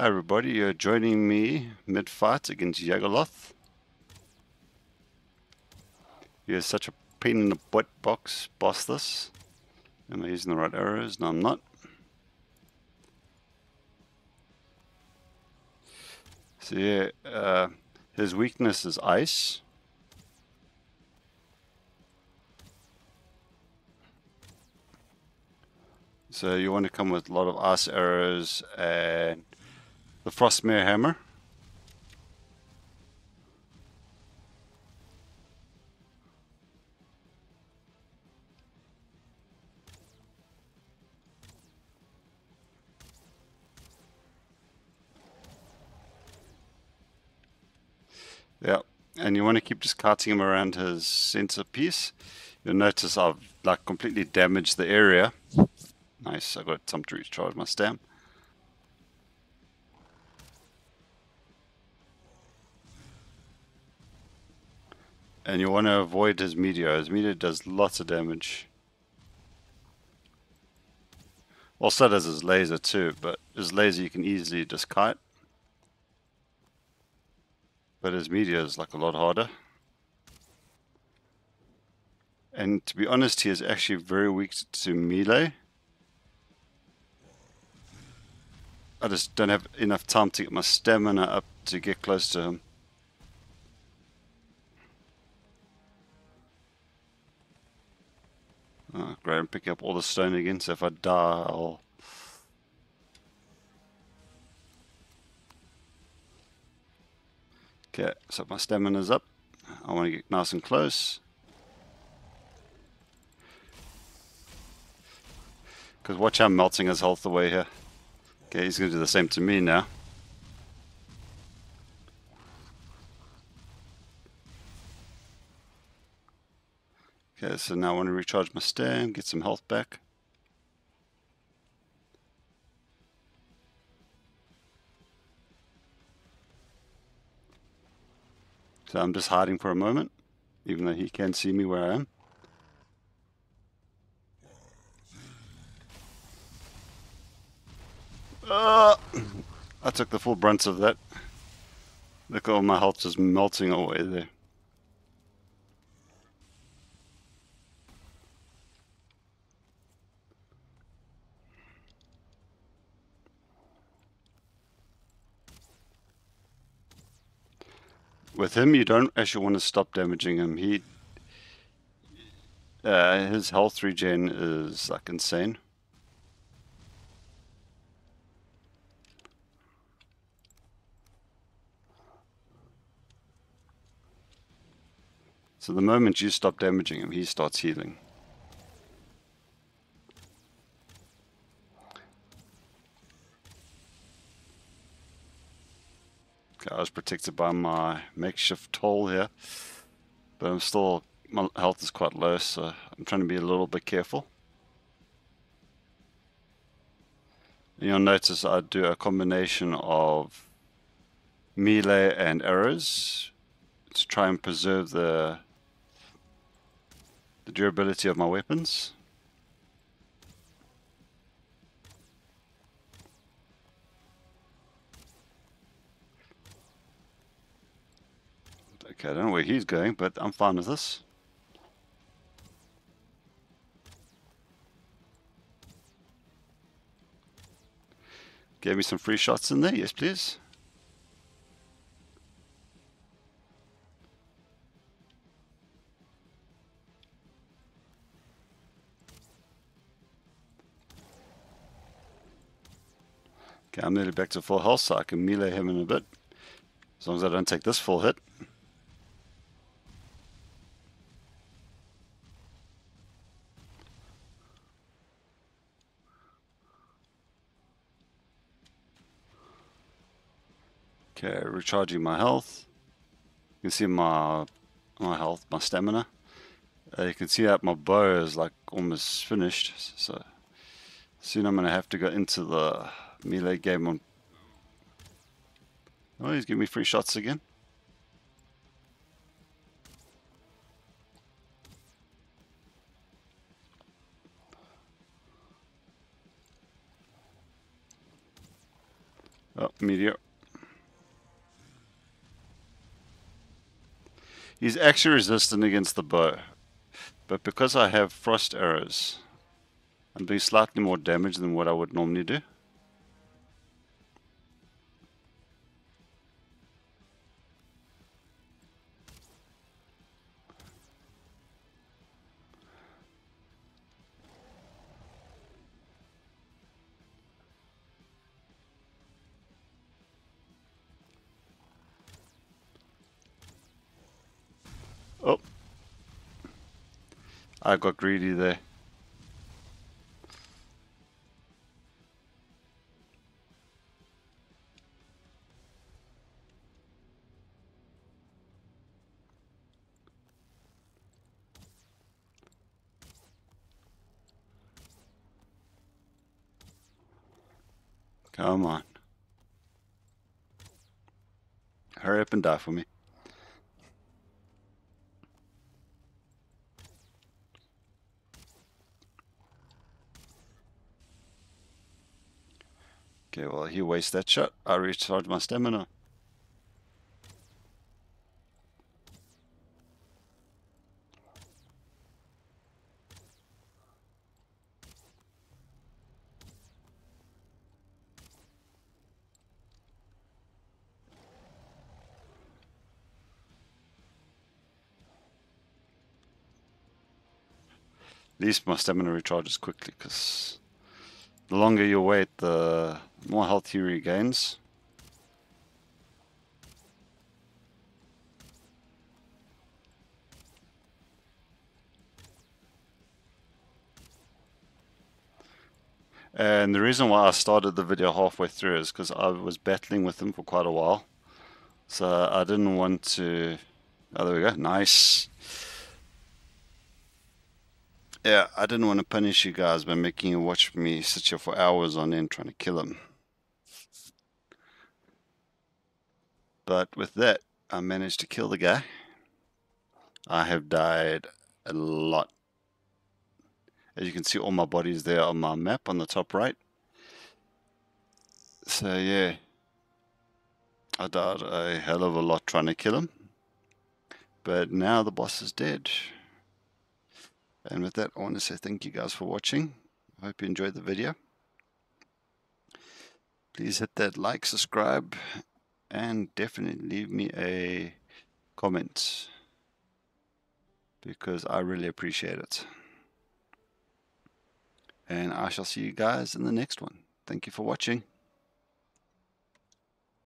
Hi everybody, you're joining me mid-fight against Yagluth. Is such a pain in the butt box, boss this. Am I using the right arrows? No, I'm not. So yeah, uh, his weakness is ice. So you want to come with a lot of ice arrows and the Frostner Hammer. Yeah, and you want to keep just carting him around his center piece. You'll notice I've like completely damaged the area. Nice, I've got time to recharge my stamp. And you want to avoid his meteor. His meteor does lots of damage. Well, so does his laser too, but his laser you can easily just kite. But his meteor is like a lot harder. And to be honest, he is actually very weak to melee. I just don't have enough time to get my stamina up to get close to him. Great, up all the stone again, so if I die, I'll... Okay, so my stamina's up. I want to get nice and close. Because watch how melting his health away here. Okay, he's going to do the same to me now. Okay, so now I want to recharge my stam, get some health back. So I'm just hiding for a moment, even though he can see me where I am. Uh, I took the full brunt of that. Look at all my health just melting away there. With him, you don't actually want to stop damaging him. He, uh, his health regen is like insane. So the moment you stop damaging him, he starts healing. I was protected by my makeshift toll here, but I'm still, my health is quite low, so I'm trying to be a little bit careful. You'll notice I do a combination of melee and arrows to try and preserve the the durability of my weapons. Okay, I don't know where he's going, but I'm fine with this. Give me some free shots in there, yes please. Okay, I'm nearly back to full health so I can melee him in a bit. As long as I don't take this full hit. Okay, recharging my health. You can see my my health, my stamina. Uh, you can see that my bow is like almost finished. So soon I'm gonna have to go into the melee game on. Oh, he's giving me free shots again. Oh, meteor. He's actually resistant against the bow. But because I have frost arrows, I'm doing slightly more damage than what I would normally do. I got greedy there. Come on. Hurry up and die for me. Okay, well, he wastes that shot. I recharge my stamina. At least my stamina recharges quickly because the longer you wait, the more health he regains. And the reason why I started the video halfway through is because I was battling with him for quite a while. So I didn't want to... Oh, there we go. Nice. Yeah, I didn't want to punish you guys by making you watch me sit here for hours on end trying to kill him. But with that, I managed to kill the guy. I have died a lot. As you can see, all my bodies there on my map on the top right. So yeah, I died a hell of a lot trying to kill him. But now the boss is dead. And with that, I want to say thank you guys for watching. I hope you enjoyed the video. Please hit that like, subscribe, and definitely leave me a comment because I really appreciate it. And I shall see you guys in the next one. Thank you for watching.